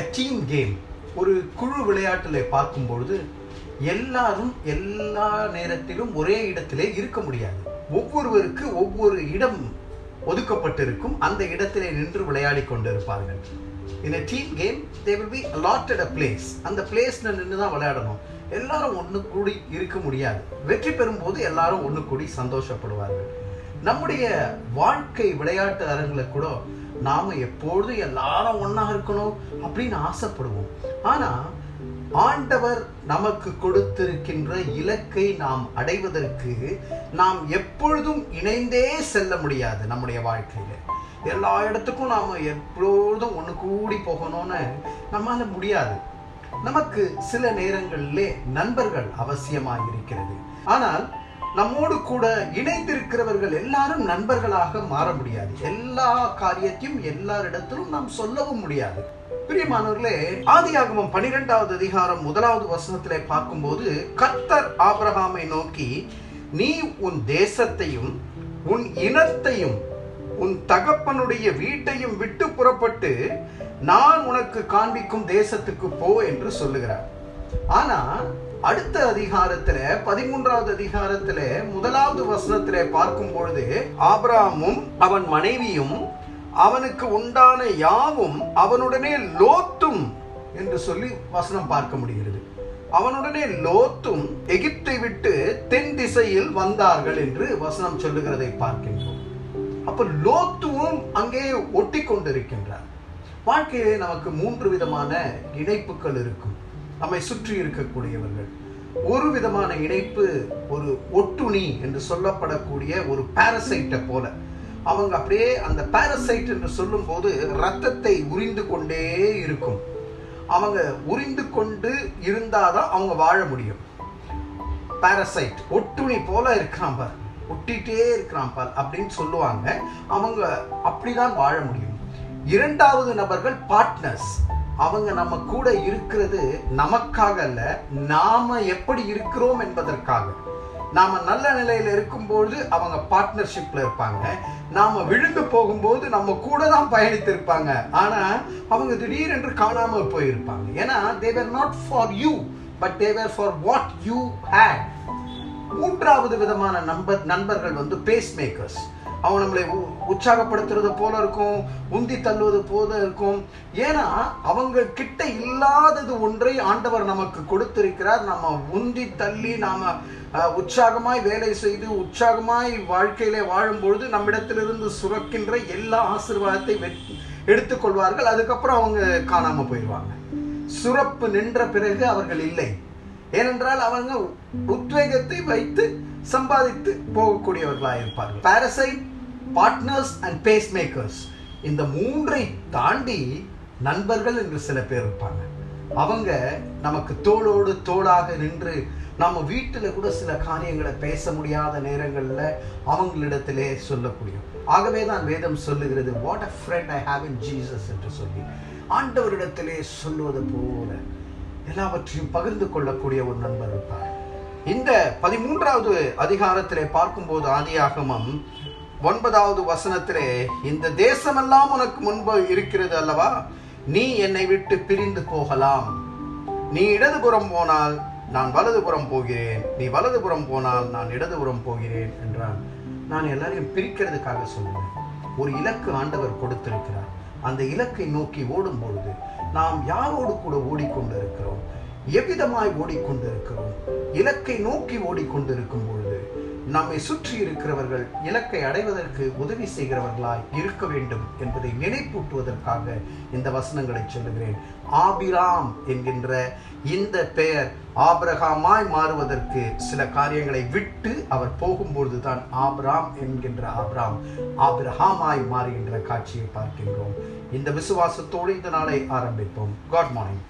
Team game ஒரு குழு விளையாட்டில் பார்க்கும்பொழுது எல்லாரும் எல்லா நேரத்திலும் ஒரே இடத்திலே இருக்க முடியாது. ஒவ்வொருவருக்கு ஒவ்வொரு இடம் ஒதுக்கப்பட்டிருக்கும். அந்த இடத்திலே நின்று விளையாடி கொண்டிருப்பார்கள். In team game game they be be allotted a அந்த பிளேஸ்ல நின்று தான் விளையாடணும். எல்லாரும் ஒன்று கூடி இருக்க முடியாது. வெற்றி பெறும்போது எல்லாரும் ஒன்று கூடி சந்தோஷப்படுவார்கள். நம்முடைய வாழ்க்கை விளையாட்டு அரங்கில் கூட நாம் எப்பொழுதும் எல்லாரும் ஒன்றாக இருக்கணும் அப்படின்னு ஆசைப்படுவோம். ஆனால் ஆண்டவர் நமக்கு கொடுத்திருக்கின்ற இலக்கை நாம் அடைவதற்கு நாம் எப்பொழுதும் இணைந்தே செல்ல முடியாது நம்முடைய வாழ்க்கையில். எல்லா இடத்துக்கும் நாம் எப்பொழுதும் ஒன்று கூடி போகணும்னு நம்மால் முடியாது. நமக்கு சில நேரங்களிலே நண்பர்கள் அவசியமாக இருக்கிறது ஆனால் நம்மோடு கூட இணைந்திருக்கிறவர்கள் எல்லாரும் நண்பர்களாக மாற முடியாது. எல்லா காரியத்தையும் எல்லாரிடத்திலும் நாம் சொல்லவும் முடியாது. பிரியமானவர்களே ஆதியாகமம் பனிரெண்டாவது அதிகாரம் முதலாவது வசனத்திலே பார்க்கும்போது கர்த்தர் ஆபிரகாமை நோக்கி நீ உன் தேசத்தையும் உன் இனத்தையும் உன் தகப்பனுடைய வீட்டையும் விட்டு புறப்பட்டு நான் உனக்கு காண்பிக்கும் தேசத்துக்கு போ என்று சொல்லுகிறார். ஆனா அடுத்த அதிகாரத்துல பதிமூன்றாவது அதிகாரத்துல முதலாவது வசனத்துல பார்க்கும் பொழுது ஆபிராமும் அவன் மனைவியும் அவனுக்கு உண்டான யாவும் அவனுடனே லோத்தும் என்று சொல்லி வசனம் பார்க்க முடிகிறது. அவனுடனே லோத்தும் எகிப்தை விட்டு தென் திசையில் வந்தார்கள் என்று வசனம் சொல்லுகிறதை பார்க்கின்றோம். அப்ப லோத்துவும் அங்கே ஒட்டி கொண்டிருக்கின்றார் வாழ்க்கையிலே நமக்கு மூன்று விதமான இணைப்புகள் இருக்கும். நம்மை சுற்றி இருக்கக்கூடியவர்கள். ஒரு விதமான இணைப்பு ஒரு ஒட்டுணி என்று சொல்லப்படக்கூடிய ஒரு பாரசைட்டை போல. அவங்க அப்படியே அந்த பாரசைட் என்று சொல்லும்போது ரத்தத்தை உறிந்து கொண்டே இருக்கும். அவங்க உறிந்து கொண்டு இருந்தாதான் அவங்க வாழ முடியும். பாரசைட் ஒட்டுணி போல இருக்கிறான் பார். ஒட்டிட்டே இருக்கிறான் பார் அப்படின்னு சொல்லுவாங்க. அவங்க அப்படிதான் வாழ முடியும். இரண்டாவது நபர்கள் பார்ட்னர்ஸ் அவங்க நம்ம கூட இருக்கிறது நமக்காக அல்ல நாம எப்படி இருக்கிறோம் என்பதற்காக. நாம நல்ல நிலையில இருக்கும்போது அவங்க பார்ட்னர்ஷிப்ல இருப்பாங்க. நாம விழுந்து போகும்போது நம்ம கூட தான் பயணித்திருப்பாங்க. ஆனா அவங்க திடீரென்று காணாமல் போயிருப்பாங்க. ஏன்னா they're not for you but they're for what you hate மூன்றாவது விதமான நண்பர் நண்பர்கள் வந்து பேஸ் மேக்கர்ஸ் அவங்க நம்மளை உற்சாகப்படுத்துறது போல இருக்கும் உந்தி தள்ளுவது போல இருக்கும். ஏன்னா அவங்க கிட்ட இல்லாதது ஒன்றை ஆண்டவர் நமக்கு கொடுத்திருக்கிறார். நம்ம உந்தி தள்ளி நாம உற்சாகமாய் வேலை செய்து உற்சாகமாய் வாழ்க்கையிலே வாழும்பொழுது நம்மிடத்திலிருந்து சுரக்கின்ற எல்லா ஆசீர்வாதத்தை எடுத்துக்கொள்வார்கள். அதுக்கப்புறம் அவங்க காணாம போயிடுவாங்க. சுரப்பு நின்ற பிறகு அவர்கள் இல்லை. ஏனென்றால் அவங்க உத்வேகத்தை வைத்து சம்பாதித்து போகக்கூடியவர்களாக இருப்பார்கள். Parasite partners and pacemakers இந்த மூன்றை தாண்டி நண்பர்கள் என்று சில பேர் இருப்பாங்க. அவங்க நமக்கு தோளோடு தோளாக நின்று நம்ம வீட்டில் கூட சில காரியங்களை பேச முடியாத நேரங்களில் அவங்களிடத்திலே சொல்லக்கூடிய ஆகவே தான் வேதம் சொல்லுகிறது what a friend I have in Jesus என்று சொல்லி ஆண்டவரிடத்திலே சொல்லுவது போல. எல்லாவற்றையும் பகிர்ந்து கொள்ளக்கூடிய ஒரு நண்பர் இருப்பார். இந்த பதிமூன்றாவது அதிகாரத்திலே பார்க்கும்போது ஆதியாகமம் ஒன்பதாவது வசனத்திலே இந்த தேசமெல்லாம் உனக்கு முன்பு இருக்கிறது அல்லவா? நீ என்னை விட்டு பிரிந்து போகலாம். நீ இடதுபுறம் போனால் நான் வலதுபுறம் போகிறேன். நீ வலதுபுறம் போனால் நான் இடதுபுறம் போகிறேன் என்றான். நான் எல்லாரையும் பிரிக்கிறதுக்காக சொல்லுவேன் ஒரு இலக்கு ஆண்டவர் கொடுத்திருக்கிறார். அந்த இலக்கை நோக்கி ஓடும் பொழுது நாம் யாரோடு கூட ஓடிக்கொண்டு இருக்கிறோம் எவ்விதமாய் ஓடிக்கொண்டிருக்கிறோம்? இலக்கை நோக்கி ஓடிக்கொண்டிருக்கும் பொழுது நம்மை சுற்றி இருக்கிறவர்கள் இலக்கை அடைவதற்கு உதவி செய்கிறவர்களாய் இருக்க வேண்டும் என்பதை நினைப்பூட்டுவதற்காக இந்த வசனங்களை சொல்லுகிறேன். ஆபிராம் என்கின்ற இந்த பெயர் ஆபிரகாமாய் மாறுவதற்கு சில காரியங்களை விட்டு அவர் போகும்பொழுது தான் ஆபிராம் என்கின்ற ஆபிராம் ஆபிரஹாமாய் மாறுகின்ற காட்சியை பார்க்கின்றோம். இந்த விசுவாசத்தோடு இந்த நாளை ஆரம்பிப்போம். God morning